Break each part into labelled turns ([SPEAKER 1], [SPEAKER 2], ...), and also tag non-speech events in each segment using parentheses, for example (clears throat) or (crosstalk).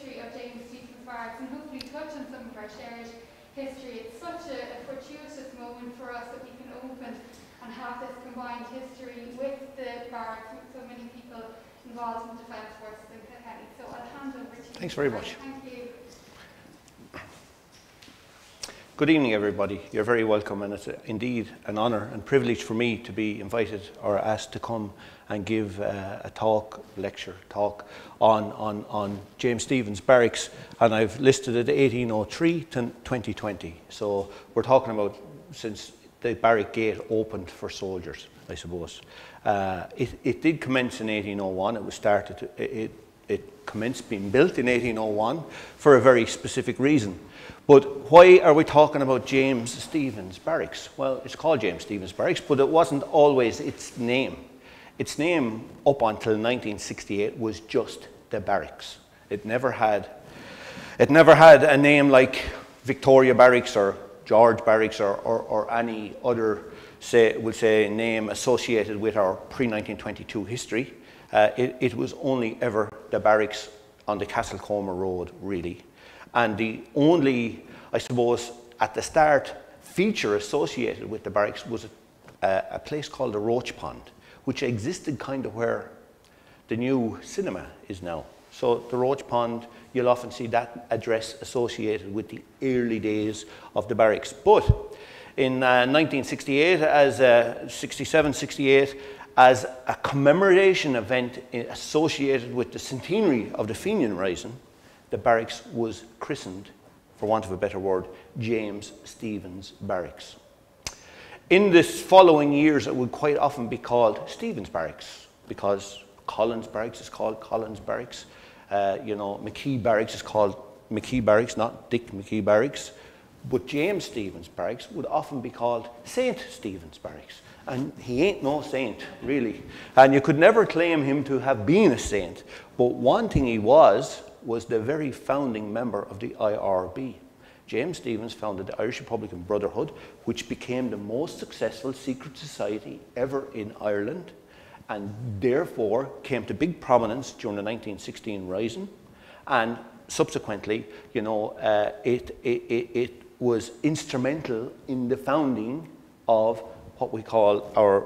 [SPEAKER 1] history of James Stephens Barracks and hopefully touch on some of our shared history. It's such a, a fortuitous moment for us that we can open and have this combined history with the barracks, with so many people involved in defence forces in Kilkenny. So I'll hand over to you.
[SPEAKER 2] Thanks very much.
[SPEAKER 1] Thank you.
[SPEAKER 2] Good evening, everybody. You're very welcome, and it's indeed an honour and privilege for me to be invited or asked to come and give uh, a talk, lecture, talk on, on, on James Stephens Barracks, and I've listed it 1803 to 2020. So we're talking about since the barrack gate opened for soldiers, I suppose. Uh, it, it, did commence in 1801. It was started. It, it commenced being built in 1801 for a very specific reason. But why are we talking about James Stephens Barracks? Well, it's called James Stephens Barracks, but it wasn't always its name. Its name up until 1968 was just the barracks. It never had, it never had a name like Victoria Barracks or George Barracks or, or, or any other, say, we'll say, name associated with our pre-1922 history. Uh, it, it was only ever the barracks on the Castlecomer Road, really. And the only, I suppose, at the start, feature associated with the barracks was a, a place called the Roach Pond, which existed kind of where the new cinema is now. So the Roach Pond, you'll often see that address associated with the early days of the barracks. But in uh, 1968, as uh, 67, 68, as a commemoration event associated with the centenary of the Fenian Rising, the barracks was christened, for want of a better word, James Stephens Barracks. In the following years, it would quite often be called Stephens Barracks because Collins Barracks is called Collins Barracks. Uh, you know, McKee Barracks is called McKee Barracks, not Dick McKee Barracks. But James Stephens Barracks would often be called St. Stephens Barracks. And he ain't no saint, really. And you could never claim him to have been a saint. But one thing he was, was the very founding member of the IRB. James Stephens founded the Irish Republican Brotherhood, which became the most successful secret society ever in Ireland, and therefore came to big prominence during the 1916 Rising. And subsequently, you know, uh, it, it, it, it was instrumental in the founding of what we call our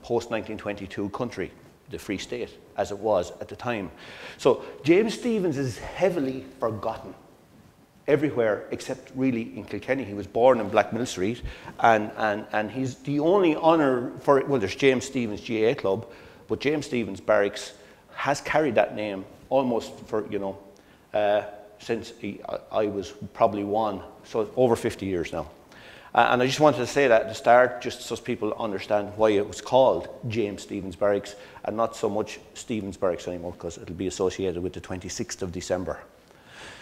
[SPEAKER 2] post 1922 country, the Free State as it was at the time. So James Stephens is heavily forgotten everywhere except really in Kilkenny. He was born in Blackmill Street and, and, and he's the only honour for, well, there's James Stephens GA Club, but James Stephens Barracks has carried that name almost for, you know, uh, since he, I, I was probably one, so over 50 years now. Uh, and I just wanted to say that at the start, just so people understand why it was called James Stephens Barracks and not so much Stephens Barracks anymore, because it'll be associated with the 26th of December.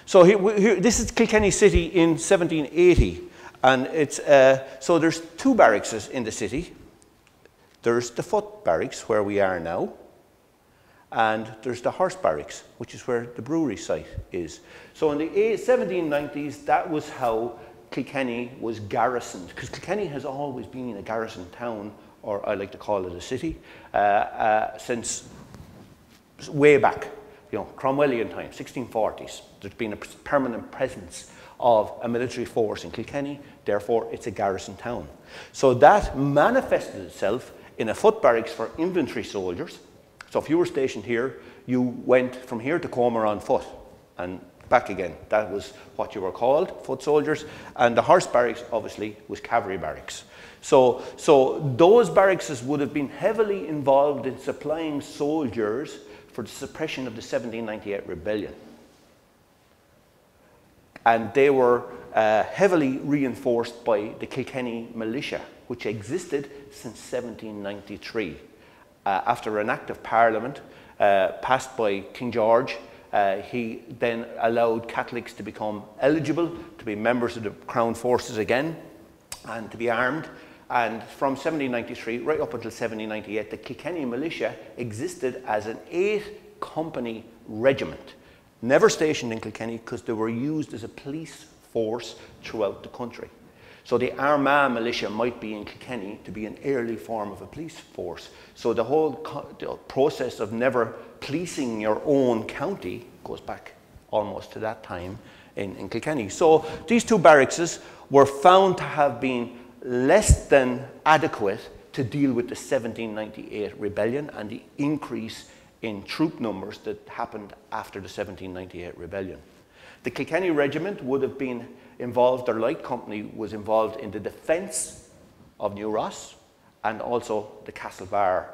[SPEAKER 2] So here, this is Kilkenny City in 1780, and it's uh, so there's two barracks in the city. There's the foot barracks where we are now, and there's the horse barracks, which is where the brewery site is. So in the 1790s, that was how Kilkenny was garrisoned, because Kilkenny has always been a garrison town, or I like to call it a city, uh, uh, since way back, you know, Cromwellian time, 1640s. There's been a permanent presence of a military force in Kilkenny, therefore it's a garrison town. So that manifested itself in a foot barracks for infantry soldiers. So if you were stationed here, you went from here to Comer on foot, and back again. That was what you were called, foot soldiers. And the horse barracks, obviously, was cavalry barracks. So, so those barracks would have been heavily involved in supplying soldiers for the suppression of the 1798 rebellion. And they were uh, heavily reinforced by the Kilkenny militia, which existed since 1793. Uh, after an act of parliament uh, passed by King George, uh, he then allowed Catholics to become eligible to be members of the Crown Forces again and to be armed. And from 1793 right up until 1798, the Kilkenny militia existed as an eight company regiment, never stationed in Kilkenny because they were used as a police force throughout the country. So the Armagh militia might be in Kilkenny to be an early form of a police force. So the whole the process of never policing your own county goes back almost to that time in, in Kilkenny. So these two barracks were found to have been less than adequate to deal with the 1798 rebellion and the increase in troop numbers that happened after the 1798 rebellion. The Kilkenny Regiment would have been involved, their light company was involved in the defence of New Ross and also the Castlebar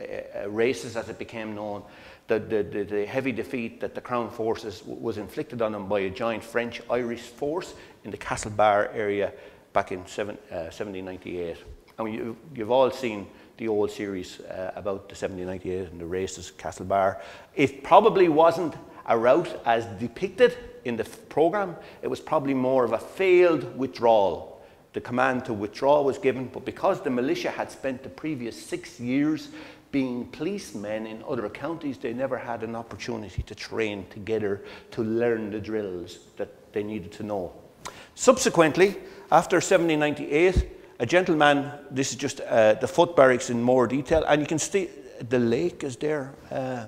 [SPEAKER 2] uh, races as it became known. The, the, the, the, heavy defeat that the Crown forces was inflicted on them by a giant French-Irish force in the Castlebar area back in seven, uh, 1798. And you, you've all seen the old series uh, about the 1798 and the races, at Castlebar. It probably wasn't a route as depicted in the program. It was probably more of a failed withdrawal. The command to withdraw was given, but because the militia had spent the previous six years being policemen in other counties, they never had an opportunity to train together to learn the drills that they needed to know. Subsequently, after 1798, a gentleman, this is just uh, the foot barracks in more detail, and you can see the lake is there, uh,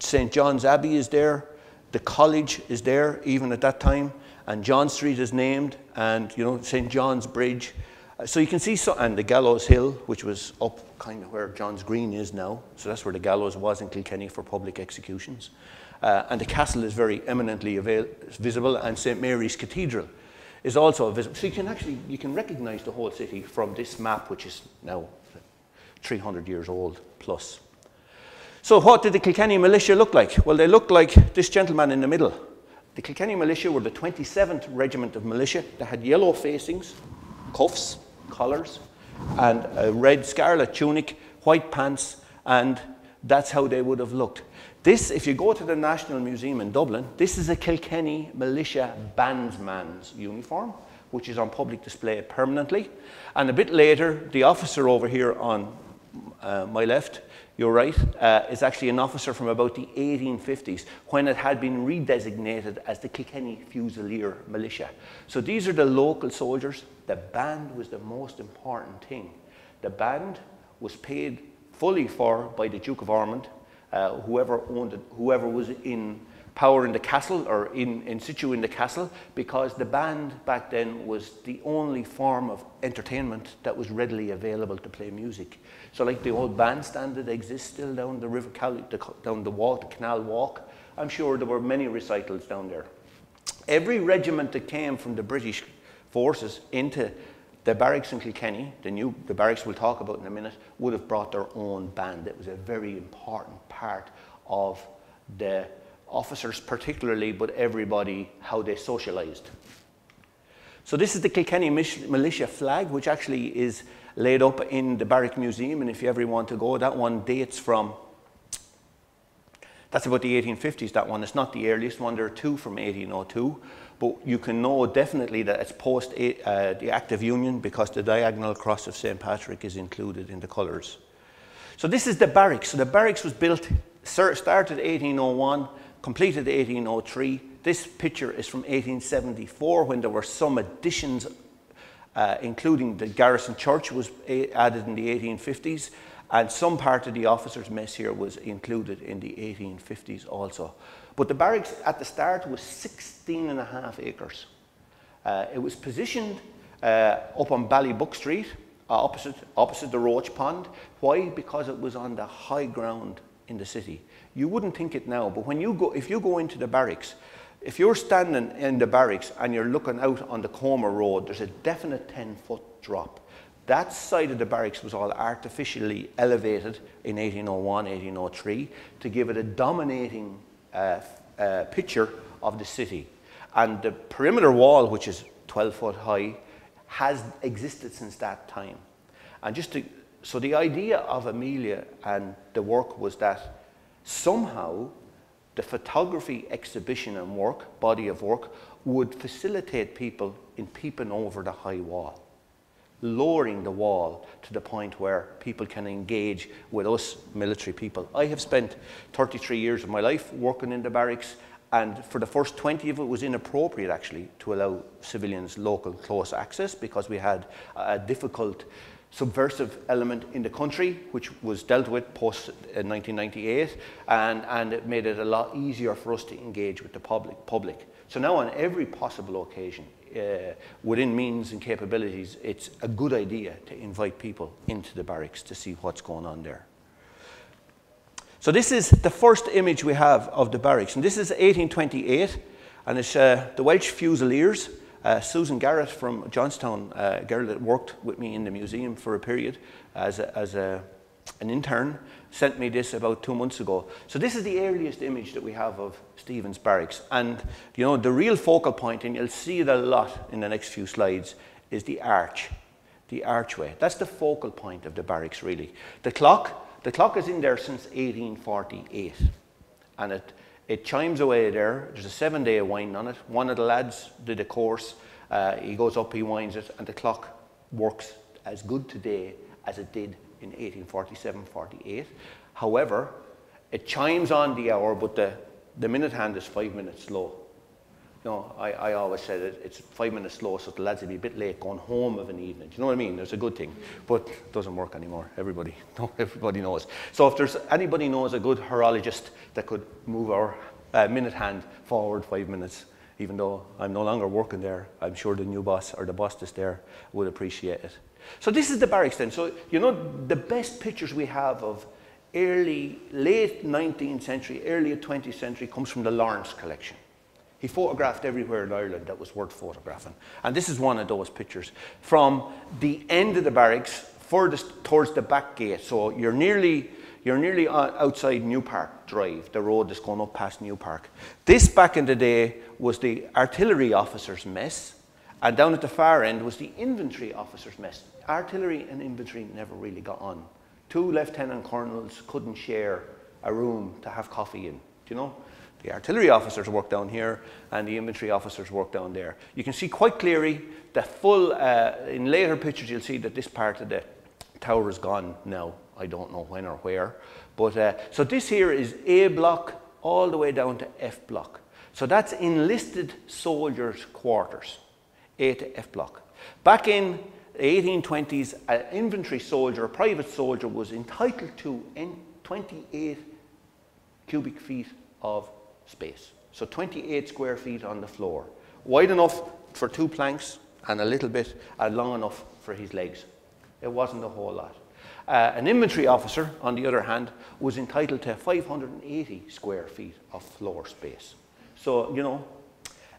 [SPEAKER 2] St. John's Abbey is there, the college is there even at that time, and John Street is named, and you know, St. John's Bridge. Uh, so you can see, so, and the Gallows Hill, which was up kind of where John's Green is now. So that's where the gallows was in Kilkenny for public executions. Uh, and the castle is very eminently visible, and St. Mary's Cathedral is also visible. So you can actually, you can recognize the whole city from this map, which is now 300 years old plus. So what did the Kilkenny militia look like? Well, they looked like this gentleman in the middle. The Kilkenny militia were the 27th Regiment of Militia. They had yellow facings, cuffs, collars, and a red scarlet tunic, white pants, and that's how they would have looked. This, if you go to the National Museum in Dublin, this is a Kilkenny militia bandsman's uniform, which is on public display permanently. And a bit later, the officer over here on uh, my left you're right, uh, is actually an officer from about the 1850s when it had been redesignated as the Kilkenny Fusilier Militia. So these are the local soldiers. The band was the most important thing. The band was paid fully for by the Duke of Ormond, uh, whoever owned it, whoever was in power in the castle or in, in situ in the castle because the band back then was the only form of entertainment that was readily available to play music. So like the old bandstand that exists still down the River down the walk, the Canal Walk, I'm sure there were many recitals down there. Every regiment that came from the British forces into the barracks in Kilkenny, the new the barracks we'll talk about in a minute, would have brought their own band. It was a very important part of the officers particularly, but everybody, how they socialised. So this is the Kilkenny Militia flag, which actually is laid up in the Barrack Museum, and if you ever want to go, that one dates from, that's about the 1850s, that one. It's not the earliest one, there are two from 1802, but you can know definitely that it's post uh, the Act of Union because the diagonal cross of St. Patrick is included in the colours. So this is the barracks. So the barracks was built, started 1801, completed 1803. This picture is from 1874 when there were some additions, uh, including the garrison church was added in the 1850s, and some part of the officers' mess here was included in the 1850s also. But the barracks at the start was 16 and a half acres. Uh, it was positioned uh, up on Ballybought Street, uh, opposite, opposite the Roach Pond. Why? Because it was on the high ground in the city. You wouldn't think it now, but when you go, if you go into the barracks, if you're standing in the barracks and you're looking out on the Comer Road, there's a definite 10 foot drop. That side of the barracks was all artificially elevated in 1801, 1803 to give it a dominating uh, uh, picture of the city. And the perimeter wall, which is 12 foot high, has existed since that time. And just to, so the idea of Amelia and the work was that somehow the photography exhibition and work, body of work, would facilitate people in peeping over the high wall, lowering the wall to the point where people can engage with us military people. I have spent 33 years of my life working in the barracks, and for the first 20 of it was inappropriate actually to allow civilians local close access because we had a difficult subversive element in the country, which was dealt with post 1998, uh, and, and it made it a lot easier for us to engage with the public. public. So now, on every possible occasion, uh, within means and capabilities, it's a good idea to invite people into the barracks to see what's going on there. So this is the first image we have of the barracks, and this is 1828, and it's uh, the Welsh Fusiliers. Uh, Susan Garrett from Johnstown, uh, a girl that worked with me in the museum for a period as, a, as a, an intern, sent me this about two months ago. So this is the earliest image that we have of Stephen's Barracks. And, you know, the real focal point, and you'll see it a lot in the next few slides, is the arch, the archway. That's the focal point of the barracks, really. The clock, the clock is in there since 1848. And it it chimes away there. There's a seven day wind on it. One of the lads did a course. Uh, he goes up, he winds it, and the clock works as good today as it did in 1847 48. However, it chimes on the hour, but the, the minute hand is five minutes slow. Know, I, I always said it, it's five minutes slow, so the lads will be a bit late going home of an evening. Do you know what I mean? There's a good thing, but it doesn't work anymore. Everybody, (laughs) no, everybody knows. So if there's anybody knows a good horologist that could move our uh, minute hand forward five minutes, even though I'm no longer working there, I'm sure the new boss or the boss that's there would appreciate it. So this is the barracks then. So you know the best pictures we have of early, late 19th century, early 20th century comes from the Lawrence collection. He photographed everywhere in Ireland that was worth photographing. And this is one of those pictures from the end of the barracks furthest towards the back gate. So you're nearly, you're nearly uh, outside New Park Drive, the road that's going up past New Park. This back in the day was the artillery officers' mess. And down at the far end was the infantry officers' mess. Artillery and infantry never really got on. Two lieutenant colonels couldn't share a room to have coffee in. Do you know? The artillery officers work down here and the infantry officers work down there. You can see quite clearly the full, uh, in later pictures you'll see that this part of the tower is gone now. I don't know when or where. But, uh, so this here is A block all the way down to F block. So that's enlisted soldiers' quarters, A to F block. Back in 1820s, an infantry soldier, a private soldier, was entitled to 28 cubic feet of space. So 28 square feet on the floor. Wide enough for two planks and a little bit and long enough for his legs. It wasn't a whole lot. Uh, an infantry officer, on the other hand, was entitled to 580 square feet of floor space. So, you know,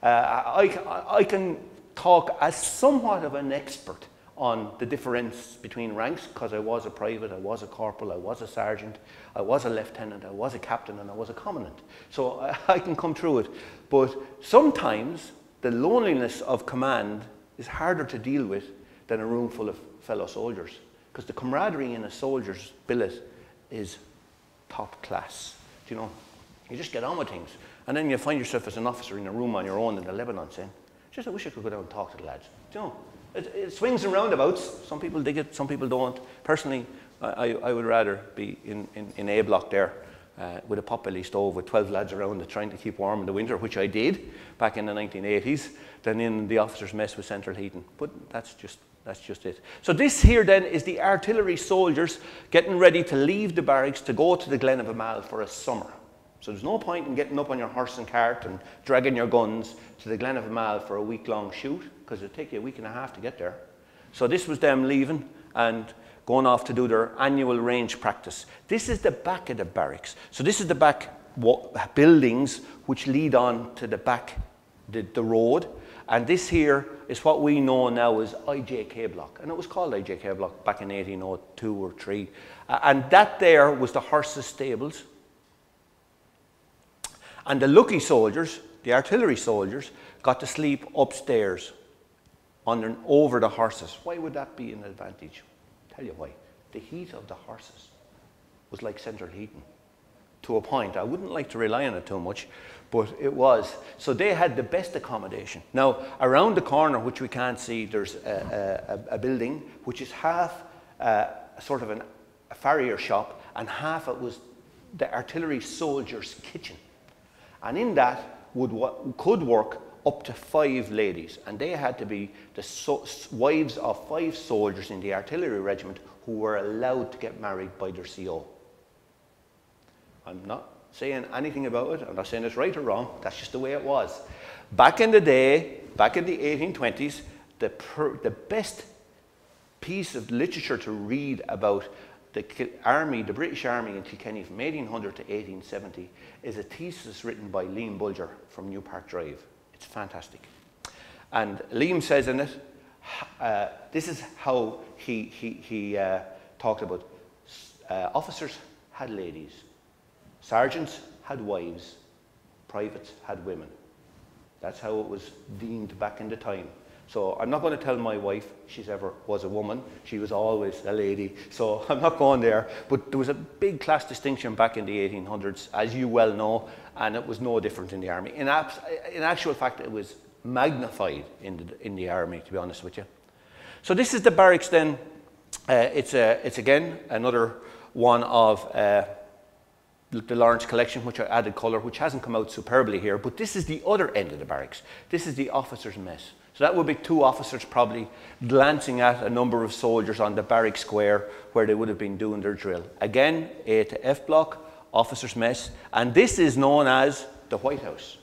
[SPEAKER 2] uh, I, I can talk as somewhat of an expert on the difference between ranks because I was a private, I was a corporal, I was a sergeant, I was a lieutenant, I was a captain, and I was a commandant. So I, (laughs) I can come through it. But sometimes the loneliness of command is harder to deal with than a room full of fellow soldiers because the camaraderie in a soldier's billet is top class. Do you know? You just get on with things. And then you find yourself as an officer in a room on your own in the Lebanon saying, just I wish I could go down and talk to the lads. Do you know? It, it, swings and roundabouts. Some people dig it, some people don't. Personally, I, I would rather be in, in, in A block there uh, with a potbelly stove with 12 lads around it trying to keep warm in the winter, which I did back in the 1980s, than in the officers' mess with central heating. But that's just, that's just it. So this here then is the artillery soldiers getting ready to leave the barracks to go to the Glen of Imaal for a summer. So there's no point in getting up on your horse and cart and dragging your guns to the Glen of Imaal for a week-long shoot because it'd take you a week and a half to get there. So this was them leaving and going off to do their annual range practice. This is the back of the barracks. So this is the back buildings which lead on to the back, the, the road. And this here is what we know now as IJK block. And it was called IJK block back in 1802 or 3. Uh, and that there was the horses' stables. And the lucky soldiers, the artillery soldiers, got to sleep upstairs under, over the horses. Why would that be an advantage? Tell you why. The heat of the horses was like central heating to a point. I wouldn't like to rely on it too much, but it was. So they had the best accommodation. Now, around the corner, which we can't see, there's a, a, a building which is half uh, sort of an, a farrier shop, and half it was the artillery soldier's kitchen. And in that would, could work up to five ladies, and they had to be the so wives of five soldiers in the artillery regiment who were allowed to get married by their CO. I'm not saying anything about it, I'm not saying it's right or wrong, that's just the way it was. Back in the day, back in the 1820s, the, the best piece of literature to read about the army, the British Army in Kilkenny from 1800 to 1870 is a thesis written by Liam Bulger from New Park Drive. It's fantastic. And Liam says in it, uh, this is how he, he, he uh, talked about uh, officers had ladies, sergeants had wives, privates had women. That's how it was deemed back in the time. So I'm not going to tell my wife she's ever was a woman. She was always a lady. So (laughs) I'm not going there. But there was a big class distinction back in the 1800s, as you well know, and it was no different in the army. In, abs- in actual fact, it was magnified in the, in the army, to be honest with you. So this is the barracks then. Uh, it's, a, it's again another one of uh, the Lawrence collection, which I added colour, which hasn't come out superbly here, but this is the other end of the barracks. This is the officers' mess. So that would be two officers probably glancing at a number of soldiers on the barrack square where they would have been doing their drill. Again, A to F block, officers' mess, and this is known as the White House.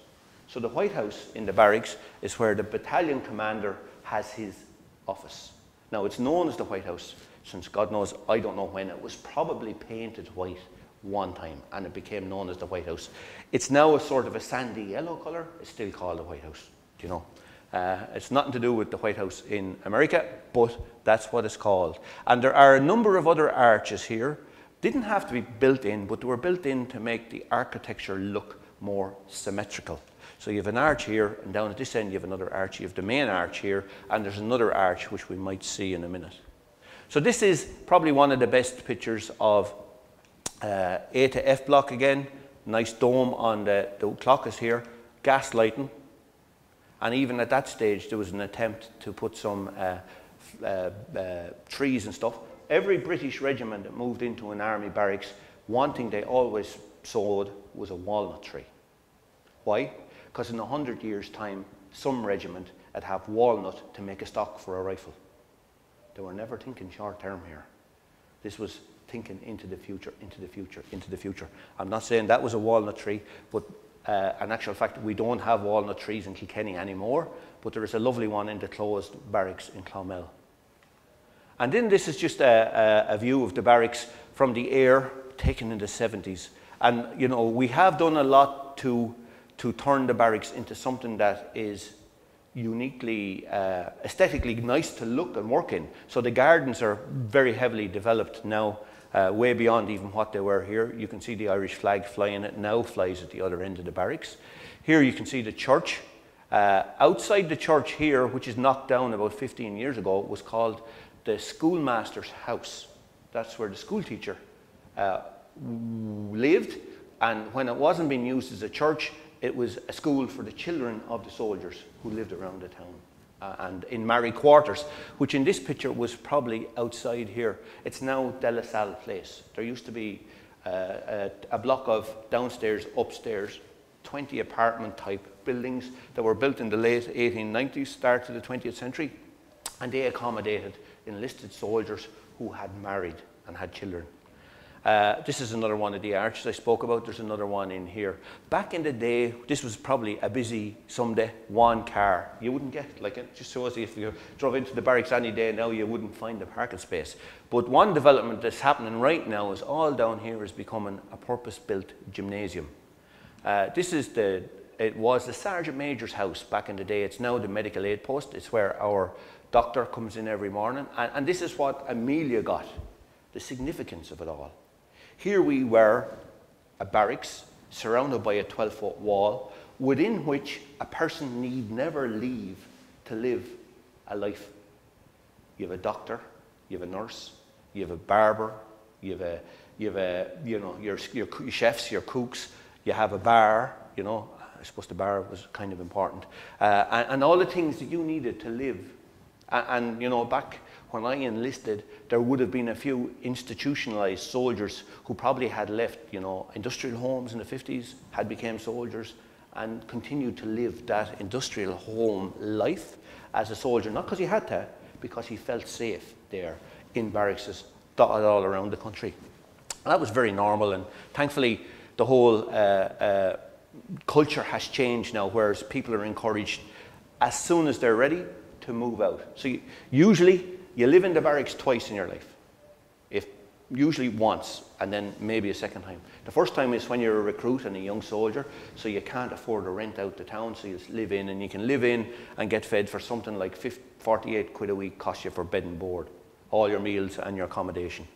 [SPEAKER 2] So the White House in the barracks is where the battalion commander has his office. Now it's known as the White House since God knows, I don't know when, it was probably painted white one time and it became known as the White House. It's now a sort of a sandy yellow colour, it's still called the White House, do you know? Uh, it's nothing to do with the White House in America, but that's what it's called. And there are a number of other arches here. Didn't have to be built in, but they were built in to make the architecture look more symmetrical. So you have an arch here, and down at this end you have another arch. You have the main arch here, and there's another arch which we might see in a minute. So this is probably one of the best pictures of uh, A to F block again. Nice dome on the, the clock is here. Gas lighting, and even at that stage, there was an attempt to put some uh, uh, uh, trees and stuff. Every British regiment that moved into an army barracks, one thing they always sowed was a walnut tree. Why? Because in a hundred years' time, some regiment would have walnut to make a stock for a rifle. They were never thinking short term here. This was thinking into the future, into the future, into the future. I'm not saying that was a walnut tree, but uh, in actual fact, we don't have walnut trees in Kilkenny anymore, but there is a lovely one in the closed barracks in Clonmel. And then this is just a, a, a view of the barracks from the air taken in the 70s. And, you know, we have done a lot to, to turn the barracks into something that is uniquely uh, aesthetically nice to look and work in. So the gardens are very heavily developed now uh, way beyond even what they were here. You can see the Irish flag flying. It now flies at the other end of the barracks. Here you can see the church. Uh, outside the church here, which is knocked down about 15 years ago, was called the schoolmaster's house. That's where the school teacher uh, lived. And when it wasn't being used as a church, it was a school for the children of the soldiers who lived around the town uh, and in married quarters, which in this picture was probably outside here. It's now De La Salle Place. There used to be uh, a, a block of downstairs, upstairs, 20 apartment type buildings that were built in the late 1890s, start of the 20th century, and they accommodated enlisted soldiers who had married and had children. Uh, this is another one of the arches I spoke about. There's another one in here. Back in the day, this was probably a busy Sunday, one car. You wouldn't get, like, it just shows if you drove into the barracks any day now, you wouldn't find a parking space. But one development that's happening right now is all down here is becoming a purpose-built gymnasium. Uh, this is the, it was the Sergeant Major's house back in the day. It's now the medical aid post. It's where our doctor comes in every morning. And, and this is what Amelia got, the significance of it all. Here we were, a barracks surrounded by a 12 foot wall within which a person need never leave to live a life. You have a doctor, you have a nurse, you have a barber, you have a, you have a, you know, your, your chefs, your cooks, you have a bar, you know, I suppose the bar was kind of important, uh, and, and, all the things that you needed to live. And, and, you know, back when I enlisted, there would have been a few institutionalized soldiers who probably had left, you know, industrial homes in the 50s, had become soldiers, and continued to live that industrial home life as a soldier, not because he had to, because he felt safe there in barracks all around the country. That was very normal, and thankfully, the whole uh, uh, culture has changed now, whereas people are encouraged as soon as they're ready to move out. So you, usually, you live in the barracks twice in your life. If usually once, and then maybe a second time. The first time is when you're a recruit and a young soldier, so you can't afford to rent out the town, so you live in, and you can live in and get fed for something like 50, 48 quid a week, cost you for bed and board, all your meals and your accommodation.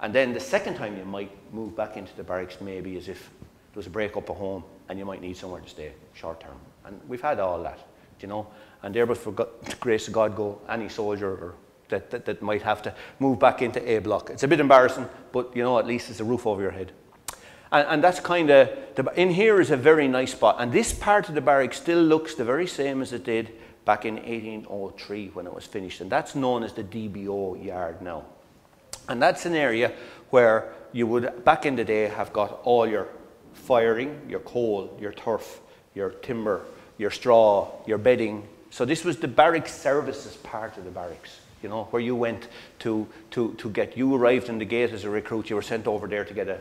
[SPEAKER 2] And then the second time you might move back into the barracks, maybe as if there was a break up at home and you might need somewhere to stay short term. And we've had all that, you know. And there, but for God, the (laughs) grace of God, go any soldier or that, that, that might have to move back into A block. It's a bit embarrassing, but you know, at least it's a roof over your head. And, and that's kind of, in here is a very nice spot. And this part of the barrack still looks the very same as it did back in 1803 when it was finished. And that's known as the DBO yard now. And that's an area where you would, back in the day, have got all your firing, your coal, your turf, your timber, your straw, your bedding. So this was the barracks services part of the barracks, you know, where you went to, to, to get, you arrived in the gate as a recruit, you were sent over there to get a,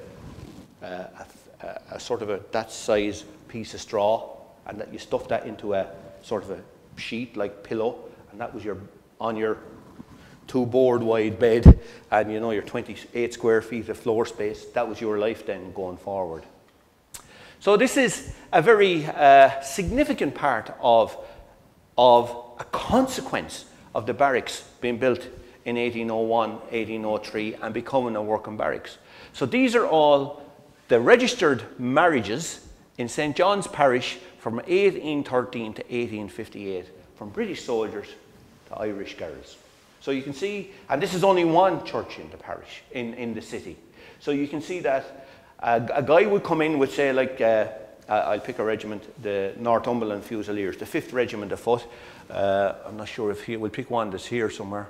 [SPEAKER 2] a, a, a sort of a, that size piece of straw, and that you stuffed that into a sort of a sheet like pillow, and that was your, on your two board wide bed, and you know, your 28 square feet of floor space, that was your life then going forward. So this is a very uh, significant part of, of a consequence of the barracks being built in 1801, 1803 and becoming a working barracks. So these are all the registered marriages in St. John's Parish from 1813 to 1858 from British soldiers to Irish girls. So you can see, and this is only one church in the parish, in, in the city. So you can see that a, a guy would come in with, say, like, uh, I'll pick a regiment, the Northumberland Fusiliers, the 5th Regiment of Foot. Uh, I'm not sure if he, we'll pick one that's here somewhere.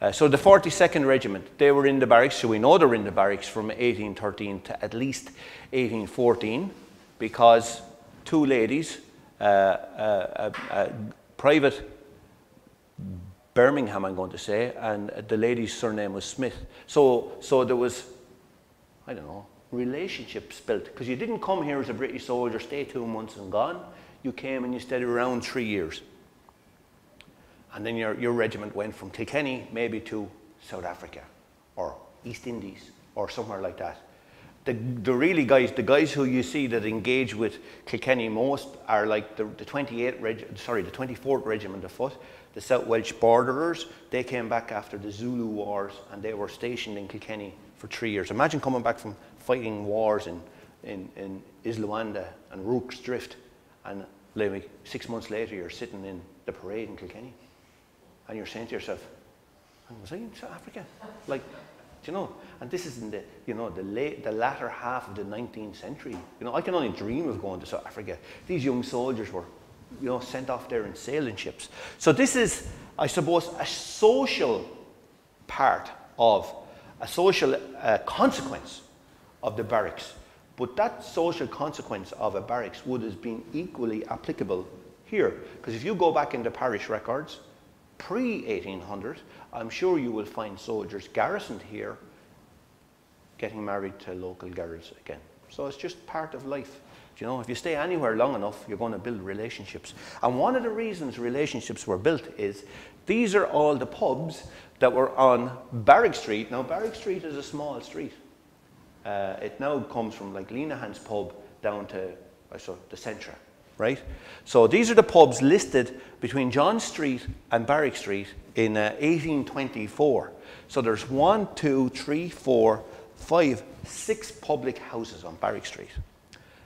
[SPEAKER 2] Uh, so the 42nd Regiment, they were in the barracks, so we know they're in the barracks from 1813 to at least 1814 because two ladies, uh, uh, uh, private Birmingham, I'm going to say, and the lady's surname was Smith. So, so there was, I don't know, relationships built. Because you didn't come here as a British soldier, stay two months and gone. You came and you stayed around three years. And then your, your regiment went from Kilkenny maybe to South Africa or East Indies or somewhere like that. The, the really guys, the guys who you see that engage with Kilkenny most are like the, the 28 reg, sorry, the 24th Regiment of Foot, the South Welsh Borderers. They came back after the Zulu Wars and they were stationed in Kilkenny for three years. Imagine coming back from fighting wars in, in, in Isandlwana and Rorke's Drift, and maybe six months later you're sitting in the parade in Kilkenny, and you're saying to yourself, was I in South Africa? Like, do you know? And this is in the, you know, the, late, the latter half of the 19th century. You know, I can only dream of going to South Africa. These young soldiers were, you know, sent off there in sailing ships. So this is, I suppose, a social part of, a social uh, consequence of the barracks. But that social consequence of a barracks would have been equally applicable here. Because if you go back in the parish records, pre 1800, I'm sure you will find soldiers garrisoned here getting married to local girls again. So it's just part of life. You know, if you stay anywhere long enough, you're going to build relationships. And one of the reasons relationships were built is these are all the pubs that were on Barrack Street. Now, Barrack Street is a small street. Uh, it now comes from like Lenahan's pub down to uh, so the Centra, right? So these are the pubs listed between John Street and Barrack Street in uh, 1824. So there's one, two, three, four, five, six public houses on Barrack Street.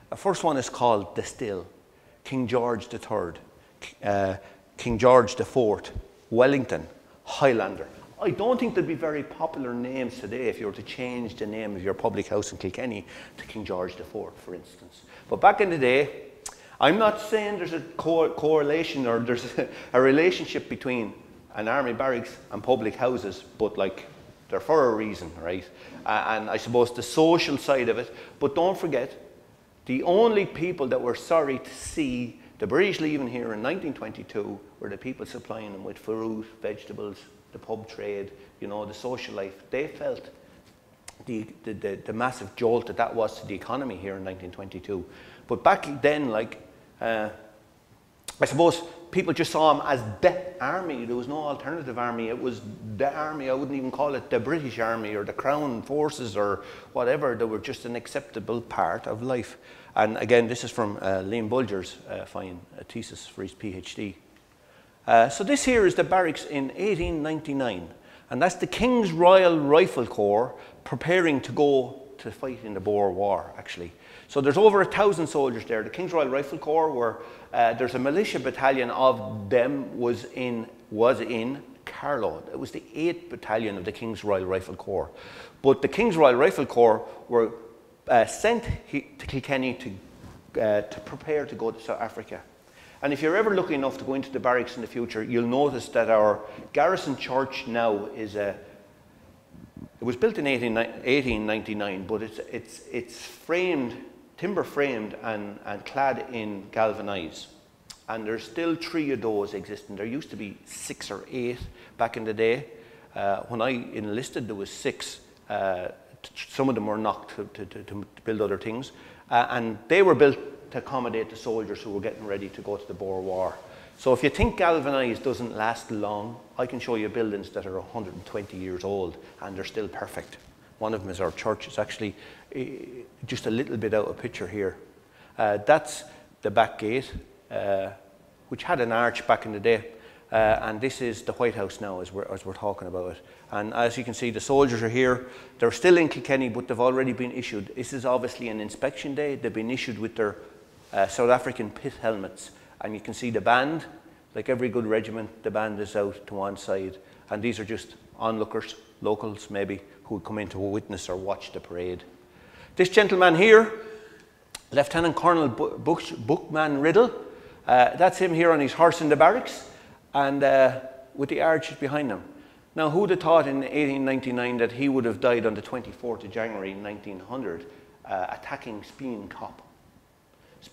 [SPEAKER 2] The first one is called The Still. King George III, uh, King George IV, Wellington, Highlander. I don't think there'd be very popular names today if you were to change the name of your public house in Kilkenny to King George IV, for instance. But back in the day, I'm not saying there's a co- correlation or there's a, (laughs) a relationship between an army barracks and public houses, but like they're for a reason, right? Uh, and I suppose the social side of it. But don't forget, the only people that were sorry to see the British leaving here in 1922 were the people supplying them with fruit, vegetables, the pub trade, you know, the social life. They felt the, the, the, the massive jolt that that was to the economy here in 1922. But back then, like, uh, I suppose people just saw him as the army. There was no alternative army. It was the army. I wouldn't even call it the British army or the Crown forces or whatever. They were just an acceptable part of life. And again, this is from uh, Liam Bulger's uh, fine thesis for his PhD. Uh, so this here is the barracks in 1899, and that's the King's Royal Rifle Corps preparing to go to fight in the Boer War, actually. So there's over a thousand soldiers there. The King's Royal Rifle Corps, were uh, there's a militia battalion of them was in was in Carlow. It was the 8th Battalion of the King's Royal Rifle Corps. But the King's Royal Rifle Corps were uh, sent to Kilkenny to, uh, to prepare to go to South Africa. And if you're ever lucky enough to go into the barracks in the future, you'll notice that our garrison church now is a. It was built in 18, 1899, but it's, it's, it's framed, timber framed, and, and clad in galvanized. And there's still three of those existing. There used to be six or eight back in the day. Uh, when I enlisted, there was six. Uh, some of them were knocked to, to, to build other things. Uh, and they were built to accommodate the soldiers who were getting ready to go to the Boer War. So if you think galvanised doesn't last long, I can show you buildings that are 120 years old and they're still perfect. One of them is our church. It's actually uh, just a little bit out of picture here. Uh, that's the back gate, uh, which had an arch back in the day. Uh, and this is the White House now, as we're, as we're talking about it. And as you can see, the soldiers are here. They're still in Kilkenny, but they've already been issued. This is obviously an inspection day. They've been issued with their uh, South African pit helmets. And you can see the band. Like every good regiment, the band is out to one side. And these are just onlookers, locals maybe, who would come in to witness or watch the parade. This gentleman here, Lieutenant Colonel Buchanan Riddell, uh, that's him here on his horse in the barracks and uh, with the arches behind him. Now, who would have thought in 1899 that he would have died on the 24th of January 1900 uh, attacking? Spion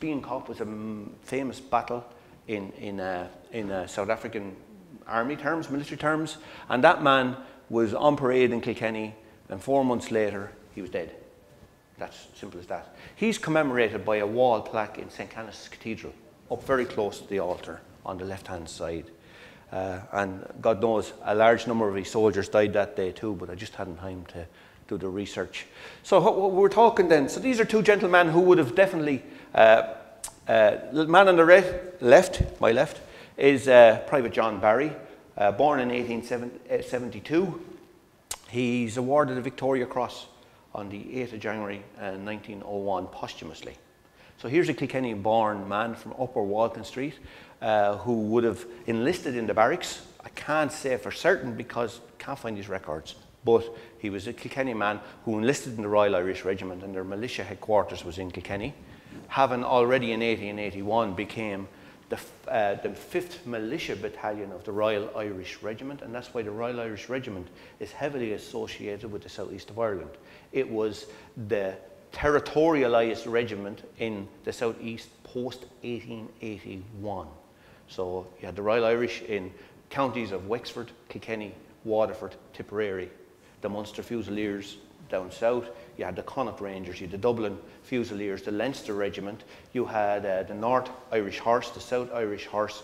[SPEAKER 2] Kop was a famous battle in, in, uh, in uh, South African army terms, military terms, and that man was on parade in Kilkenny, and four months later, he was dead. That's simple as that. He's commemorated by a wall plaque in St. Canice's Cathedral, up very close to the altar on the left hand side. Uh, and God knows, a large number of his soldiers died that day too, but I just hadn't time to do the research. So what we're talking then, so these are two gentlemen who would have definitely, uh, uh, the man on the right, left, my left, is uh, Private John Barry, uh, born in 1872. Uh, He's awarded the Victoria Cross on the 8th of January 1901 posthumously. So here's a Kilkenny born man from Upper Walkin Street uh, who would have enlisted in the barracks. I can't say for certain because can't find his records. But he was a Kilkenny man who enlisted in the Royal Irish Regiment and their militia headquarters was in Kilkenny. Having already in 1881 became the, uh, the 5th Militia Battalion of the Royal Irish Regiment, and that's why the Royal Irish Regiment is heavily associated with the southeast of Ireland. It was the territorialised regiment in the southeast post 1881. So you had the Royal Irish in counties of Wexford, Kilkenny, Waterford, Tipperary, the Munster Fusiliers down south, you had the Connacht Rangers, you had the Dublin Fusiliers, the Leinster Regiment, you had uh, the North Irish Horse, the South Irish Horse,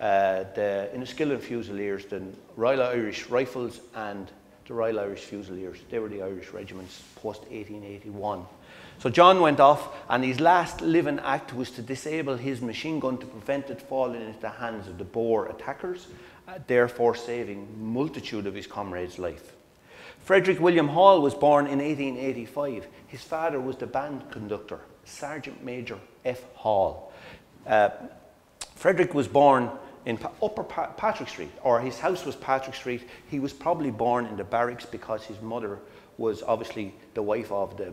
[SPEAKER 2] uh, the Enniskillen Fusiliers, the Royal Irish Rifles, and the Royal Irish Fusiliers. They were the Irish regiments post 1881. So John went off, and his last living act was to disable his machine gun to prevent it falling into the hands of the Boer attackers, uh, therefore saving multitude of his comrades' life. Frederick William Hall was born in 1885. His father was the band conductor, Sergeant Major F. Hall. Uh, Frederick was born in Upper pa Patrick Street, or his house was Patrick Street. He was probably born in the barracks because his mother was obviously the wife of the,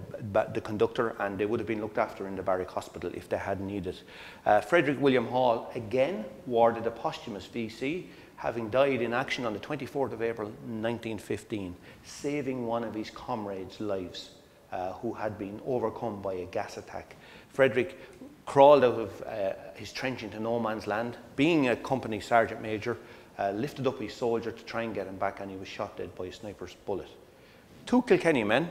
[SPEAKER 2] the conductor, and they would have been looked after in the barrack hospital if they had needed. Uh, Frederick William Hall again warded a posthumous VC, having died in action on the 24th of April 1915, saving one of his comrades' lives. Uh, who had been overcome by a gas attack. Frederick crawled out of uh, his trench into no man's land. Being a company sergeant major, uh, lifted up his soldier to try and get him back, and he was shot dead by a sniper's bullet. Two Kilkenny men,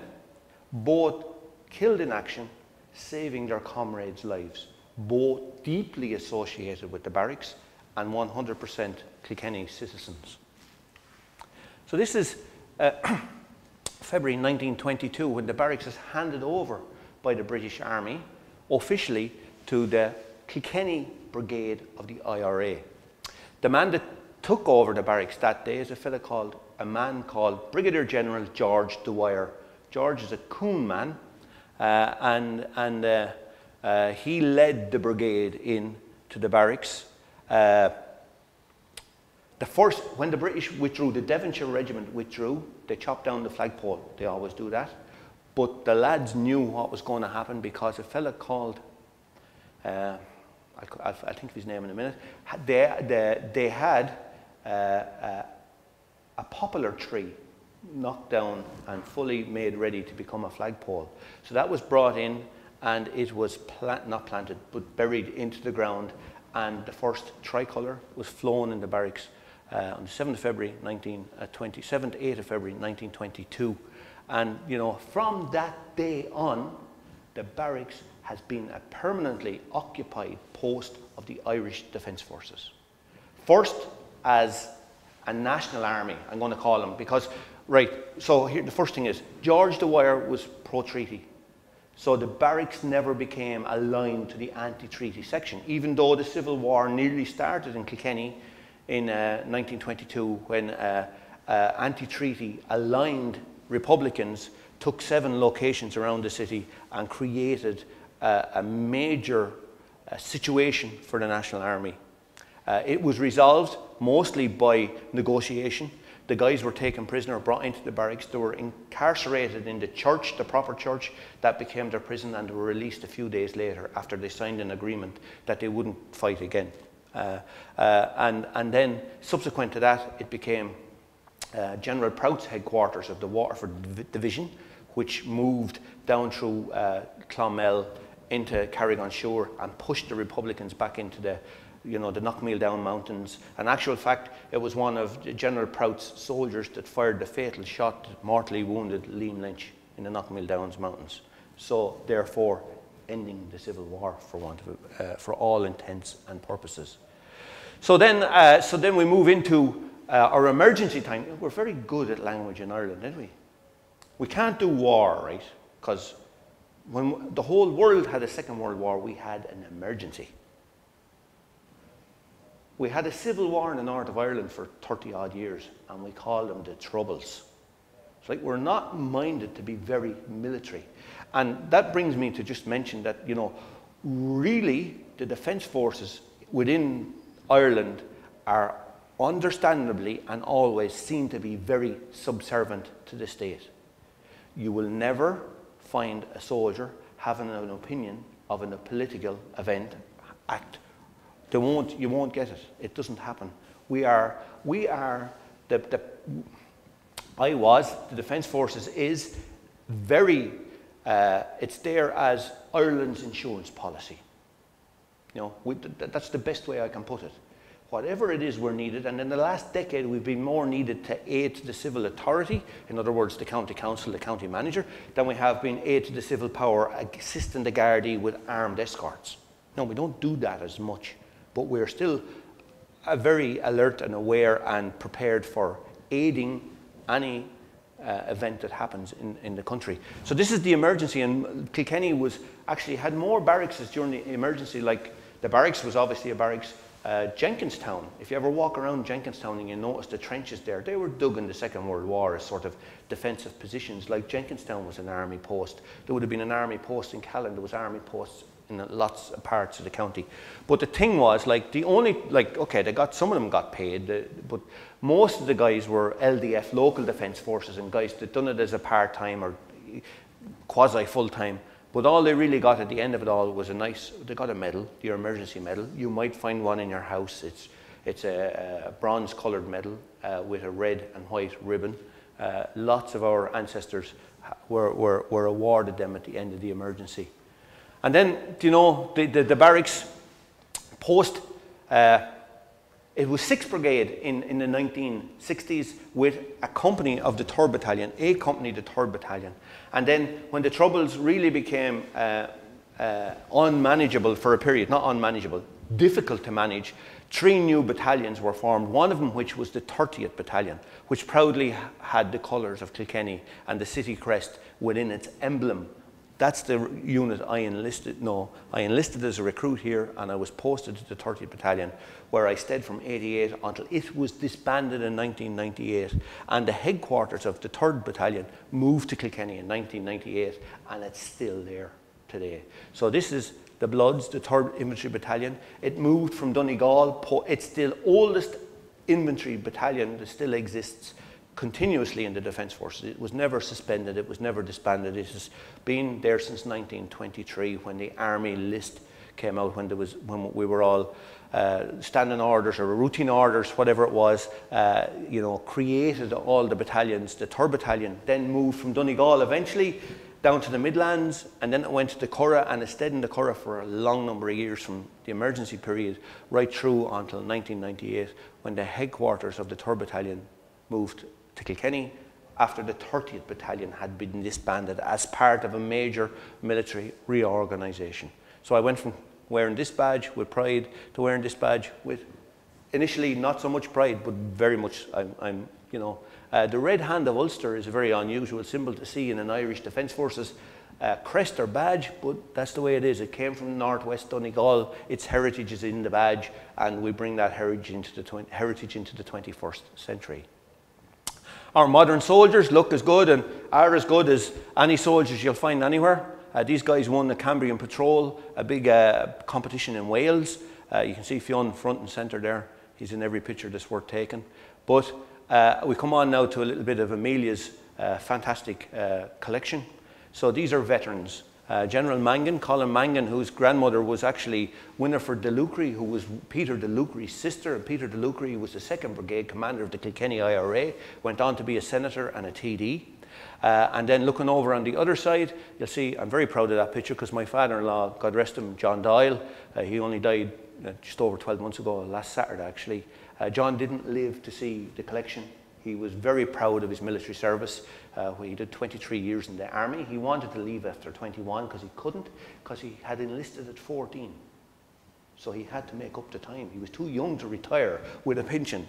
[SPEAKER 2] both killed in action, saving their comrades' lives, both deeply associated with the barracks and 100% Kilkenny citizens. So this is uh, (clears throat) February 1922 when the barracks is handed over by the British Army officially to the Kilkenny Brigade of the IRA. The man that took over the barracks that day is a fellow called a man called Brigadier General George Dwyer. George is a coon man, uh, and, and uh, uh, he led the brigade in to the barracks. Uh, the first, when the British withdrew, the Devonshire Regiment withdrew, they chopped down the flagpole. They always do that. But the lads knew what was going to happen because a fella called, uh, I'll, I'll, think of his name in a minute, they, they, they had uh, uh, a poplar tree knocked down and fully made ready to become a flagpole. So that was brought in and it was plant, not planted but buried into the ground and the first tricolour was flown in the barracks uh, on the 7th of February 1920, 7th to 8th of February 1922. And you know, from that day on, the barracks has been a permanently occupied post of the Irish Defence Forces. First as a national army, I'm going to call them, because, right, so here the first thing is George Dwyer was pro treaty. So the barracks never became aligned to the anti treaty section, even though the Civil War nearly started in Kilkenny in uh, 1922 when uh, uh, anti treaty aligned Republicans took seven locations around the city and created a major uh, situation for the National Army. Uh, it was resolved mostly by negotiation. The guys were taken prisoner, brought into the barracks. They were incarcerated in the church, the proper church, that became their prison, and they were released a few days later after they signed an agreement that they wouldn't fight again. Uh, uh, and, and then, subsequent to that, it became uh, General Prout's headquarters of the Waterford Division, which moved down through uh, Clonmel into Carrick-on-Suir and pushed the Republicans back into the you know, the Knockmealdown Mountains. In actual fact, it was one of General Prout's soldiers that fired the fatal shot that mortally wounded Liam Lynch in the Knockmealdowns Mountains. So, therefore, ending the Civil War for, want of, uh, for all intents and purposes. So then, uh, so then we move into uh, our emergency time. We're very good at language in Ireland, aren't we? We can't do war, right? Because when the whole world had a Second World War, we had an emergency. We had a civil war in the north of Ireland for 30 odd years, and we called them the Troubles. It's like we're not minded to be very military. And that brings me to just mention that, you know, really the defence forces within Ireland are understandably and always seen to be very subservient to the state. You will never find a soldier having an opinion of a political event, act. They won't, you won't get it. It doesn't happen. We are, we are the, the I was, the Defence Forces is very, uh, it's there as Ireland's insurance policy. You know, we, that's the best way I can put it. Whatever it is we're needed, and in the last decade we've been more needed to aid the civil authority, in other words, the county council, the county manager, than we have been aid to the civil power, assisting the Gardaí with armed escorts. No, we don't do that as much, but we're still uh, very alert and aware and prepared for aiding any uh, event that happens in, in the country. So this is the emergency, and Kilkenny was actually had more barracks during the emergency. Like the barracks was obviously a barracks. Uh, Jenkinstown, if you ever walk around Jenkinstown and you notice the trenches there, they were dug in the Second World War as sort of defensive positions. Like Jenkinstown was an army post. There would have been an army post in Callan. There was army posts in lots of parts of the county. But the thing was, like, the only, like, okay, they got, some of them got paid, but most of the guys were LDF, local defence forces, and guys that done it as a part time or quasi full time. But all they really got at the end of it all was a nice, they got a medal, your emergency medal. You might find one in your house. It's, it's a, a bronze coloured medal uh, with a red and white ribbon. Uh, lots of our ancestors were, were, were awarded them at the end of the emergency. And then, do you know, the, the, the barracks post, uh, it was 6th Brigade in, in the 1960s with a company of the 3rd Battalion, a company, the 3rd Battalion. And then when the troubles really became uh, uh, unmanageable for a period, not unmanageable, difficult to manage, three new battalions were formed, one of them which was the 30th Battalion, which proudly had the colours of Kilkenny and the city crest within its emblem. That's the unit I enlisted. No, I enlisted as a recruit here and I was posted to the 30th Battalion where I stayed from 88 until it was disbanded in 1998. And the headquarters of the 3rd Battalion moved to Kilkenny in 1998 and it's still there today. So this is the Bloods, the 3rd Infantry Battalion. It moved from Donegal. It's still oldest infantry battalion that still exists continuously in the Defence Forces. It was never suspended, it was never disbanded. It has been there since 1923 when the Army list came out, when, there was, when we were all uh, standing orders or routine orders, whatever it was, uh, you know, created all the battalions. The 3rd Battalion then moved from Donegal eventually down to the Midlands, and then it went to the Curragh, and it stayed in the Curragh for a long number of years from the emergency period right through until 1998 when the headquarters of the 3rd Battalion moved to Kilkenny after the 30th Battalion had been disbanded as part of a major military reorganisation. So I went from wearing this badge with pride to wearing this badge with initially not so much pride, but very much, I'm, I'm you know, uh, the red hand of Ulster is a very unusual symbol to see in an Irish Defence Forces uh, crest or badge, but that's the way it is. It came from northwest Donegal. Its heritage is in the badge, and we bring that heritage into the, heritage into the 21st century. Our modern soldiers look as good and are as good as any soldiers you'll find anywhere. Uh, these guys won the Cambrian Patrol, a big uh, competition in Wales. Uh, you can see Fionn front and centre there. He's in every picture that's worth taking. But uh, we come on now to a little bit of Amelia's uh, fantastic uh, collection. So these are veterans. Uh, General Mangan, Colin Mangan, whose grandmother was actually Winifred DeLoughry, who was Peter DeLoughry's sister. And Peter DeLoughry was the 2nd Brigade commander of the Kilkenny IRA, went on to be a senator and a TD. Uh, and then looking over on the other side, you'll see, I'm very proud of that picture because my father-in-law, God rest him, John Doyle, uh, he only died uh, just over 12 months ago, last Saturday actually. Uh, John didn't live to see the collection. He was very proud of his military service. Uh, he did 23 years in the army. He wanted to leave after 21 because he couldn't, because he had enlisted at 14. So he had to make up the time. He was too young to retire with a pension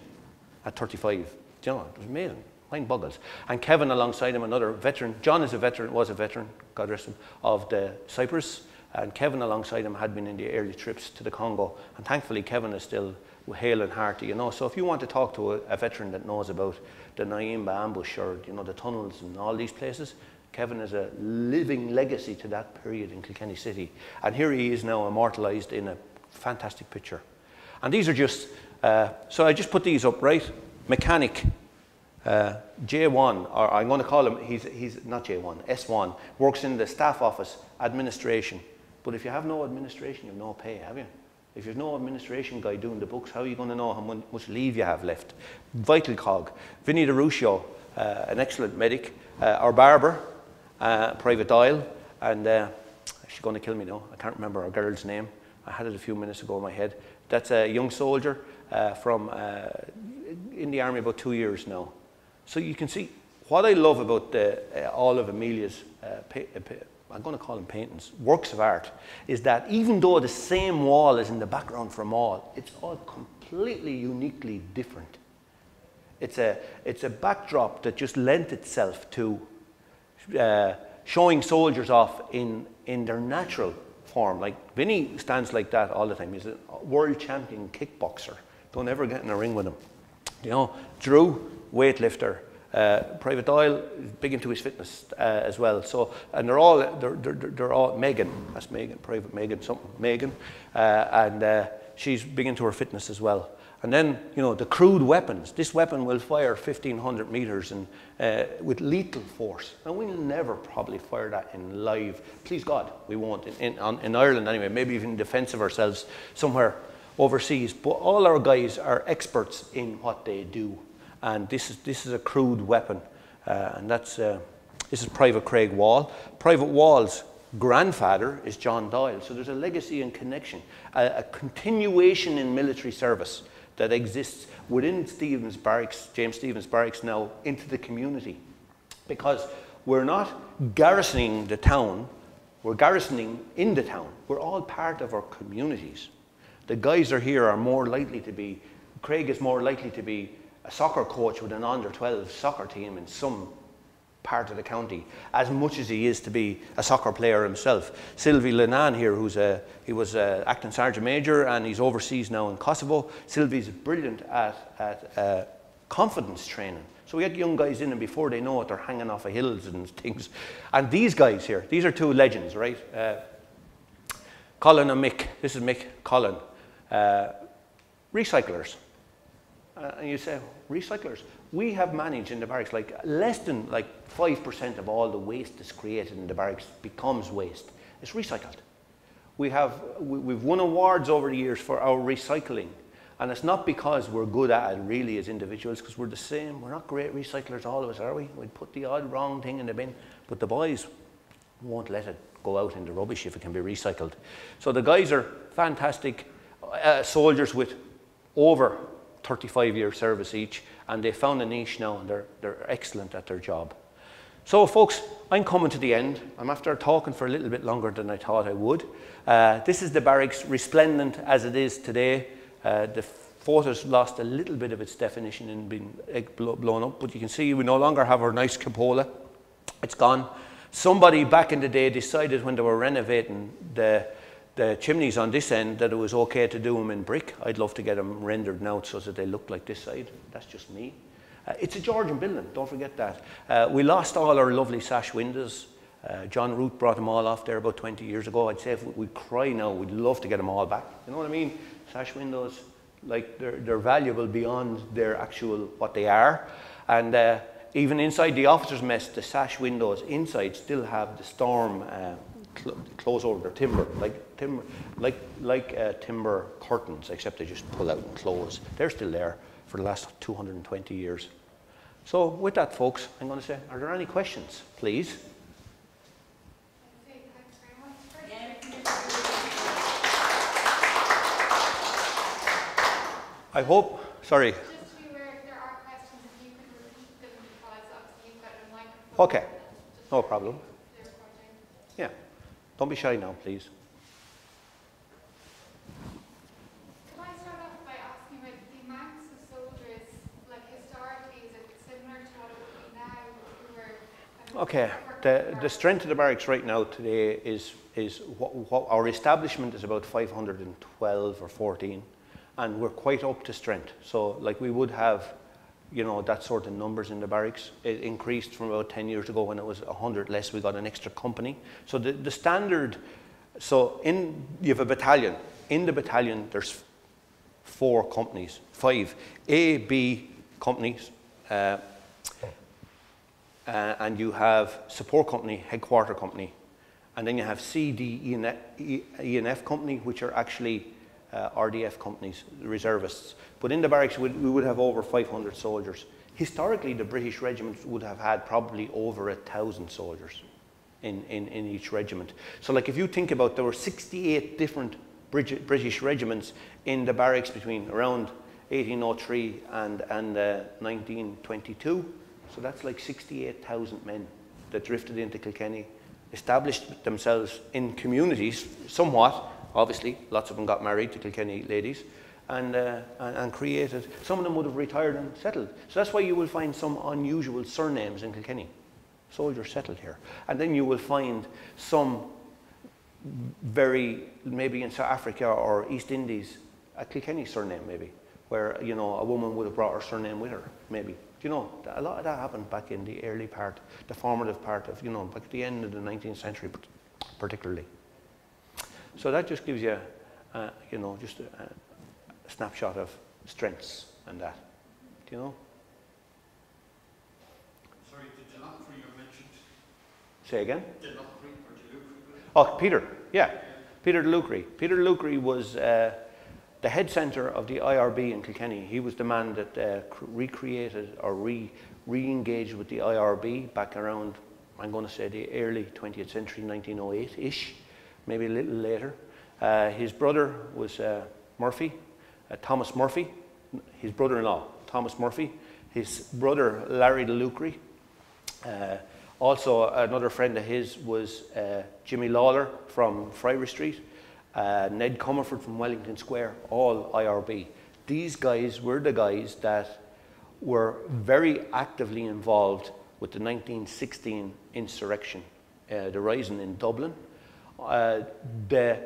[SPEAKER 2] at 35. Do You know, it was amazing. Mind boggles. And Kevin alongside him, another veteran. John is a veteran, was a veteran, God rest him, of the Cyprus. And Kevin alongside him had been in the early trips to the Congo. And thankfully, Kevin is still hale and hearty, you know. So if you want to talk to a, a veteran that knows about the Niemba ambush or, you know, the tunnels and all these places, Kevin is a living legacy to that period in Kilkenny City. And here he is now immortalised in a fantastic picture. And these are just, uh, so I just put these up, right? Mechanic, uh, J1, or I'm going to call him, he's, he's not J1, S1, works in the staff office, administration. But if you have no administration, you have no pay, have you? If you've no administration guy doing the books, how are you going to know how much leave you have left? Vital cog. Vinny DeRuccio, uh, an excellent medic. Uh, our barber, uh, Private Doyle, and uh, she's going to kill me now. I can't remember our girl's name. I had it a few minutes ago in my head. That's a young soldier uh, from uh, in the army about two years now. So you can see what I love about the, all of Amelia's I'm going to call them paintings, works of art, is that even though the same wall is in the background from all, it's all completely uniquely different. It's a, it's a backdrop that just lent itself to uh, showing soldiers off in, in their natural form. Like Vinny stands like that all the time. He's a world champion kickboxer. Don't ever get in a ring with him. You know, Drew, weightlifter, Uh, Private Doyle is big into his fitness uh, as well. So, and they're all, they're, they're, they're all, Megan, that's Megan, Private Megan, something, Megan, uh, and uh, she's big into her fitness as well. And then, you know, the crude weapons. This weapon will fire 1,500 meters and, uh, with lethal force. And we'll never probably fire that in live. Please God, we won't. In, in, on, in Ireland anyway, maybe even in defense of ourselves somewhere overseas. But all our guys are experts in what they do and this is, this is a crude weapon. Uh, and that's, uh, this is Private Craig Wall. Private Wall's grandfather is John Doyle, so there's a legacy and connection, a, a continuation in military service that exists within Stephens Barracks, James Stephens Barracks now, into the community. Because we're not garrisoning the town, we're garrisoning in the town. We're all part of our communities. The guys are here are more likely to be, Craig is more likely to be a soccer coach with an under 12 soccer team in some part of the county, as much as he is to be a soccer player himself. Sylvie Lenan here, who's a, he was acting sergeant major and he's overseas now in Kosovo. Sylvie's brilliant at, at uh, confidence training. So we get young guys in and before they know it, they're hanging off of hills and (laughs) things. And these guys here, these are two legends, right? Uh, Colin and Mick. This is Mick, Colin. Uh, recyclers. Uh, and you say, recyclers. We have managed in the barracks, like less than like 5% of all the waste that's created in the barracks becomes waste. It's recycled. We have, we, we've won awards over the years for our recycling. And it's not because we're good at it really as individuals, because we're the same. We're not great recyclers, all of us, are we? We'd put the odd wrong thing in the bin. But the boys won't let it go out in the rubbish if it can be recycled. So the guys are fantastic uh, soldiers with over 35 year service each, and they found a niche now and they're, they're excellent at their job. So, folks, I'm coming to the end. I'm after talking for a little bit longer than I thought I would. Uh, this is the barracks, resplendent as it is today. Uh, the photo's lost a little bit of its definition and been blown up, but you can see we no longer have our nice cupola. It's gone. Somebody back in the day decided when they were renovating the the chimneys on this end that it was okay to do them in brick. I'd love to get them rendered now so that they look like this side. That's just me. Uh, it's a Georgian building, don't forget that. Uh, we lost all our lovely sash windows. Uh, John Root brought them all off there about 20 years ago. I'd say if we'd cry now, we'd love to get them all back. You know what I mean? Sash windows, like they're, they're valuable beyond their actual what they are. And uh, even inside the officers' mess, the sash windows inside still have the storm uh, cl close over their timber, like timber, like like uh, timber curtains, except they just pull out and close. They're still there for the last 220 years. So with that, folks, I'm going to say, are there any questions, please? I hope, sorry. Okay, no problem. Yeah. Don't be shy now, please.
[SPEAKER 1] Can I start off by asking about the amounts of soldiers, like historically, is it similar to what it would be now? Who were,
[SPEAKER 2] okay, the, the strength of the barracks right now today is, is what, what our establishment is about 512 or 14, and we're quite up to strength. So, like, we would have you know, that sort of numbers in the barracks. It increased from about 10 years ago when it was 100 less, we got an extra company. So the, the standard, so in, you have a battalion. In the battalion, there's four companies, five A, B companies, uh, uh, and you have support company, headquarter company, and then you have C, D, E, and F, e, e and F company, which are actually uh, RDF companies, reservists. But in the barracks, we would have over 500 soldiers. Historically, the British regiments would have had probably over a thousand soldiers in, in, in each regiment. So, like, if you think about there were 68 different British regiments in the barracks between around 1803 and, and uh, 1922. So that's like 68,000 men that drifted into Kilkenny, established themselves in communities somewhat, obviously, lots of them got married to Kilkenny ladies, and, uh, and, and, created. Some of them would have retired and settled. So that's why you will find some unusual surnames in Kilkenny. Soldiers settled here. And then you will find some very, maybe in South Africa or East Indies, a Kilkenny surname maybe, where, you know, a woman would have brought her surname with her, maybe. Do you know, a lot of that happened back in the early part, the formative part of, you know, back at the end of the 19th century particularly. So that just gives you, uh, you know, just a, a, snapshot of strengths and that, do you know?
[SPEAKER 3] Sorry, did Delacroix you mentioned?
[SPEAKER 2] Say again?
[SPEAKER 3] Delacroix or DeLoughry?
[SPEAKER 2] Oh, Peter, yeah. Peter DeLoughry. Peter DeLoughry was uh, the head centre of the IRB in Kilkenny. He was the man that uh, recreated or re engaged with the IRB back around, I'm going to say, the early 20th century, 1908 ish, maybe a little later. Uh, his brother was uh, Murphy, uh, Thomas Murphy, his brother in law, Thomas Murphy. His brother, Larry DeLoughry. Uh, also, another friend of his was Jimmy Lawler from Friary Street uh, Ned Comerford from Wellington Square, all IRB. These guys were the guys that were very actively involved with the 1916 insurrection, uh, the rising in Dublin. The